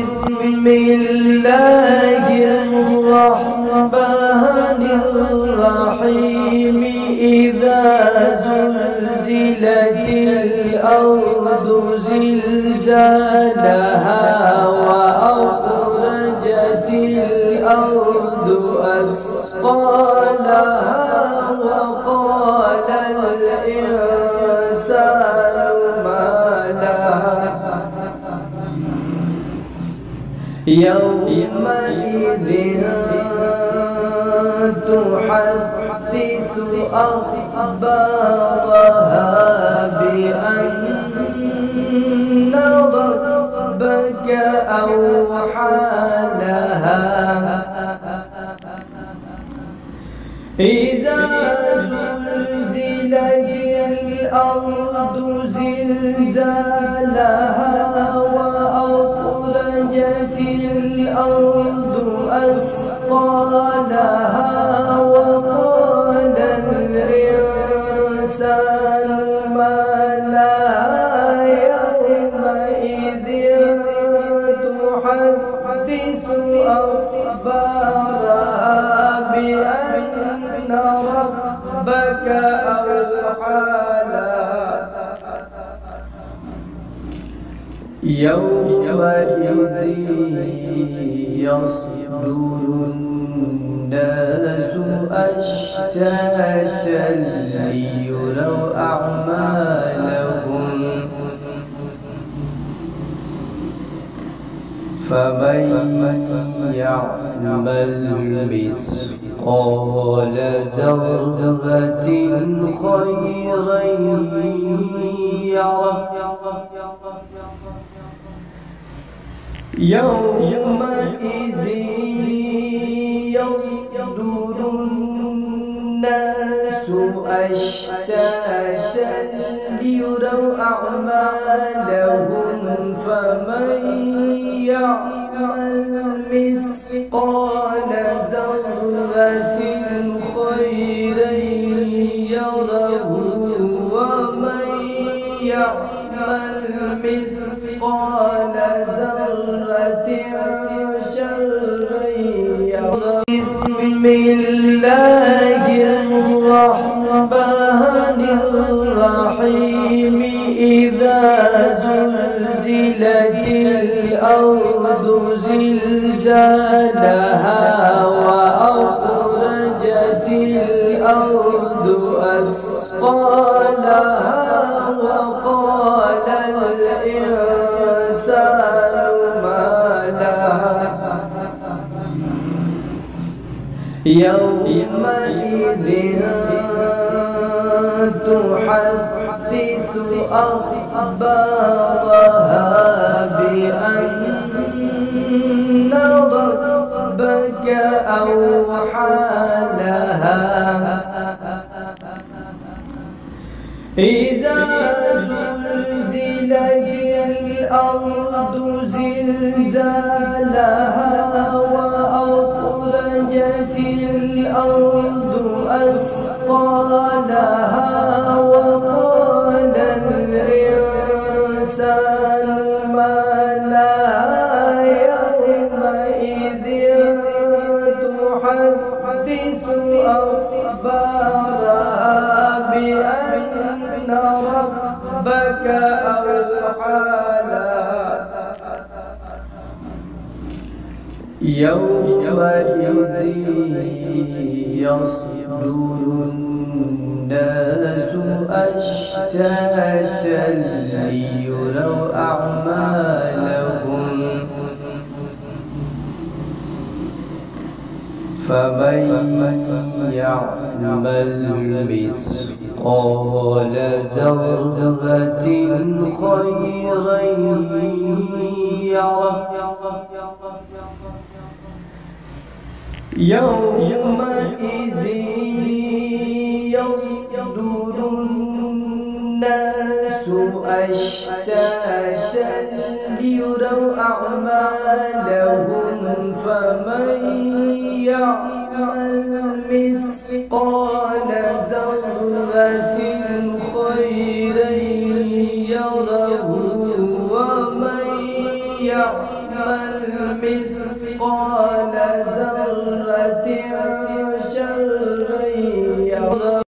بسم الله الرحمن الرحيم إذا زلزلت الأرض زلزالها يومئذ تحدث أخبارها بأن ربك أوحى لها. إذا زلزلت الأرض زلزالها الأرض أثقالها وقال الإنسان ما لها يومئذ تحدث أخبارها بأن ربك أوحى يومئذ يصدر الناس أشتاتا ليروا أعمالهم. فمن يعمل مثقال ذرة خيرا يره يومئذ يصدر الناس أشتاتا أعمالهم فمن يره بسم الله الرحمن الرحيم. إذا زلزلت الأرض زلزالها وأخرجت الأرض أثقالها يومئذ تحدث أخبارها بأن ربك أوحى لها. إذا زلزلت الأرض زلزالها وأخرجت الأرض أثقالها وقال الإنسان ما يومئذ تحدث أخبارها يومئذ يصدر الناس أشتاتا ليروا أعمالهم. فمن يعمل مثقال ذرة خيرا يره يومئذ يصدر الناس أشتاتا ليروا أعمالهم فمن يعمل مثقال ذرة خيرا يره ومن يعمل مثقال